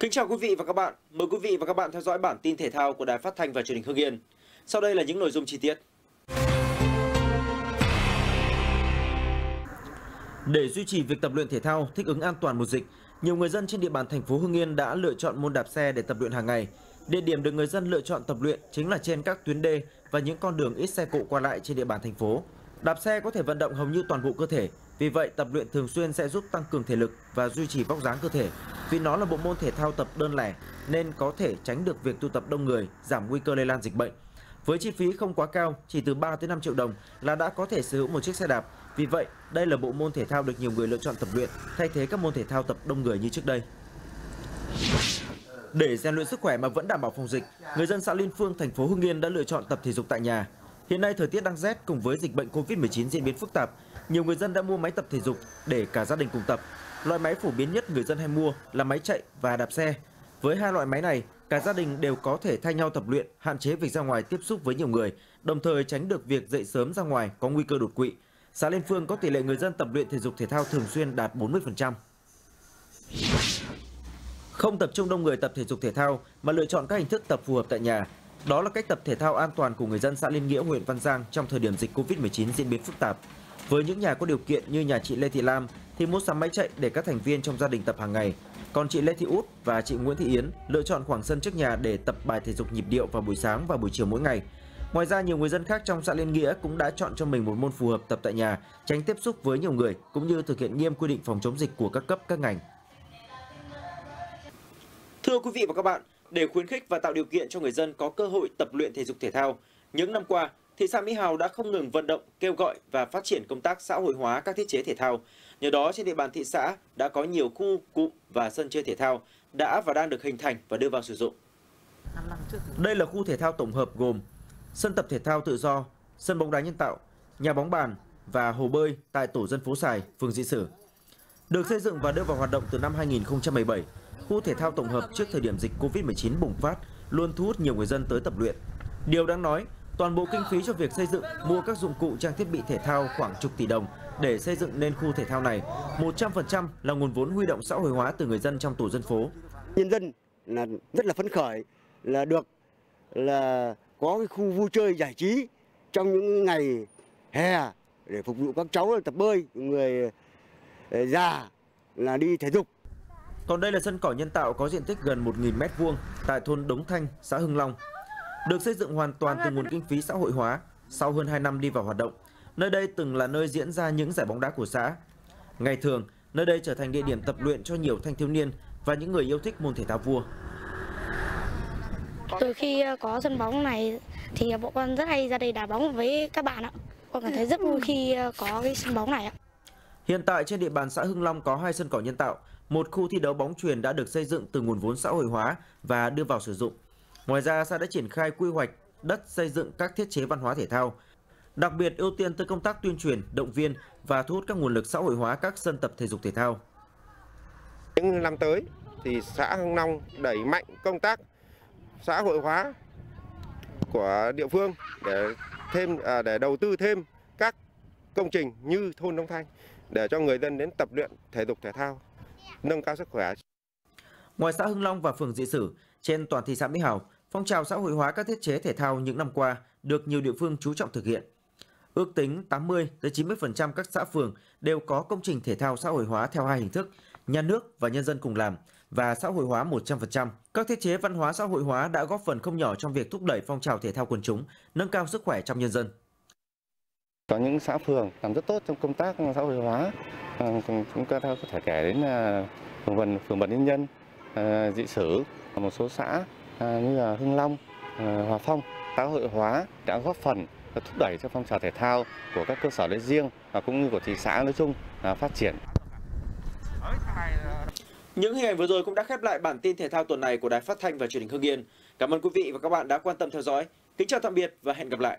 Kính chào quý vị và các bạn. Mời quý vị và các bạn theo dõi bản tin thể thao của Đài Phát thanh và Truyền hình Hưng Yên. Sau đây là những nội dung chi tiết. Để duy trì việc tập luyện thể thao thích ứng an toàn mùa dịch, nhiều người dân trên địa bàn thành phố Hưng Yên đã lựa chọn môn đạp xe để tập luyện hàng ngày. Địa điểm được người dân lựa chọn tập luyện chính là trên các tuyến đê và những con đường ít xe cộ qua lại trên địa bàn thành phố. Đạp xe có thể vận động hầu như toàn bộ cơ thể, vì vậy tập luyện thường xuyên sẽ giúp tăng cường thể lực và duy trì vóc dáng cơ thể. Vì nó là bộ môn thể thao tập đơn lẻ nên có thể tránh được việc tụ tập đông người, giảm nguy cơ lây lan dịch bệnh. Với chi phí không quá cao, chỉ từ 3 tới 5 triệu đồng là đã có thể sở hữu một chiếc xe đạp. Vì vậy, đây là bộ môn thể thao được nhiều người lựa chọn tập luyện, thay thế các môn thể thao tập đông người như trước đây. Để rèn luyện sức khỏe mà vẫn đảm bảo phòng dịch, người dân xã Liên Phương, thành phố Hưng Yên đã lựa chọn tập thể dục tại nhà. Hiện nay thời tiết đang rét cùng với dịch bệnh Covid-19 diễn biến phức tạp, nhiều người dân đã mua máy tập thể dục để cả gia đình cùng tập. Loại máy phổ biến nhất người dân hay mua là máy chạy và đạp xe. Với hai loại máy này, cả gia đình đều có thể thay nhau tập luyện, hạn chế việc ra ngoài tiếp xúc với nhiều người, đồng thời tránh được việc dậy sớm ra ngoài có nguy cơ đột quỵ. Xã Liên Phương có tỷ lệ người dân tập luyện thể dục thể thao thường xuyên đạt 40%. Không tập trung đông người tập thể dục thể thao mà lựa chọn các hình thức tập phù hợp tại nhà. Đó là cách tập thể thao an toàn của người dân xã Liên Nghĩa, huyện Văn Giang trong thời điểm dịch Covid-19 diễn biến phức tạp. Với những nhà có điều kiện như nhà chị Lê Thị Lam thì mua sắm máy chạy để các thành viên trong gia đình tập hàng ngày. Còn chị Lê Thị Út và chị Nguyễn Thị Yến lựa chọn khoảng sân trước nhà để tập bài thể dục nhịp điệu vào buổi sáng và buổi chiều mỗi ngày. Ngoài ra, nhiều người dân khác trong xã Liên Nghĩa cũng đã chọn cho mình một môn phù hợp tập tại nhà, tránh tiếp xúc với nhiều người cũng như thực hiện nghiêm quy định phòng chống dịch của các cấp các ngành. Thưa quý vị và các bạn, để khuyến khích và tạo điều kiện cho người dân có cơ hội tập luyện thể dục thể thao, những năm qua, thị xã Mỹ Hào đã không ngừng vận động, kêu gọi và phát triển công tác xã hội hóa các thiết chế thể thao. Nhờ đó trên địa bàn thị xã đã có nhiều khu cụm và sân chơi thể thao đã và đang được hình thành và đưa vào sử dụng. Đây là khu thể thao tổng hợp gồm sân tập thể thao tự do, sân bóng đá nhân tạo, nhà bóng bàn và hồ bơi tại tổ dân phố Sài, phường di Sử. Được xây dựng và đưa vào hoạt động từ năm 2017, khu thể thao tổng hợp trước thời điểm dịch Covid-19 bùng phát luôn thu hút nhiều người dân tới tập luyện. Điều đáng nói, toàn bộ kinh phí cho việc xây dựng, mua các dụng cụ trang thiết bị thể thao khoảng chục tỷ đồng để xây dựng nên khu thể thao này, 100% là nguồn vốn huy động xã hội hóa từ người dân trong tổ dân phố. Nhân dân là rất là phấn khởi là được là có cái khu vui chơi giải trí trong những ngày hè để phục vụ các cháu tập bơi, người ờ, già là đi thể dục còn đây là sân cỏ nhân tạo có diện tích gần 1.000 m2 tại thôn Đống Thanh, xã Hưng Long. Được xây dựng hoàn toàn từ nguồn kinh phí xã hội hóa sau hơn 2 năm đi vào hoạt động. Nơi đây từng là nơi diễn ra những giải bóng đá của xã. Ngày thường, nơi đây trở thành địa điểm tập luyện cho nhiều thanh thiếu niên và những người yêu thích môn thể thao vua. Từ khi ờ, có sân bóng này thì bọn con rất hay ra đây đá bóng với các bạn ạ. Con cảm thấy rất vui khi ờ, có cái sân bóng này ạ. Hiện tại trên địa bàn xã Hưng Long có hai sân cỏ nhân tạo, một khu thi đấu bóng chuyền đã được xây dựng từ nguồn vốn xã hội hóa và đưa vào sử dụng. Ngoài ra, xã đã triển khai quy hoạch đất xây dựng các thiết chế văn hóa thể thao, đặc biệt ưu tiên tới công tác tuyên truyền, động viên và thu hút các nguồn lực xã hội hóa các sân tập thể dục thể thao. Những năm tới thì xã Hưng Long đẩy mạnh công tác xã hội hóa của địa phương để thêm à, để đầu tư thêm các công trình như thôn Đông Thanh để cho người dân đến tập luyện thể dục thể thao nâng cao sức khỏe. Ngoài xã Hưng Long và phường Dị Sử, trên toàn thị xã Mỹ Hào, phong trào xã hội hóa các thiết chế thể thao những năm qua được nhiều địa phương chú trọng thực hiện. Ước tính 80 tới 90% các xã phường đều có công trình thể thao xã hội hóa theo hai hình thức, nhà nước và nhân dân cùng làm và xã hội hóa 100%. Các thiết chế văn hóa xã hội hóa đã góp phần không nhỏ trong việc thúc đẩy phong trào thể thao quần chúng, nâng cao sức khỏe trong nhân dân. Có những xã phường làm rất tốt trong công tác xã hội hóa. Ờ, chúng ta có thể kể đến ờ, phường Vân, phường Bần Nhân Nhân, Dị Sử, một số xã À, như là Hưng Long, à, Hòa Phong. Xã hội hóa đã góp phần thúc đẩy cho phong trào thể thao của các cơ sở nói riêng và cũng như của thị xã nói chung à, phát triển. Những hình ảnh vừa rồi cũng đã khép lại bản tin thể thao tuần này của Đài Phát thanh và Truyền hình Hưng Yên. Cảm ơn quý vị và các bạn đã quan tâm theo dõi. Kính chào tạm biệt và hẹn gặp lại.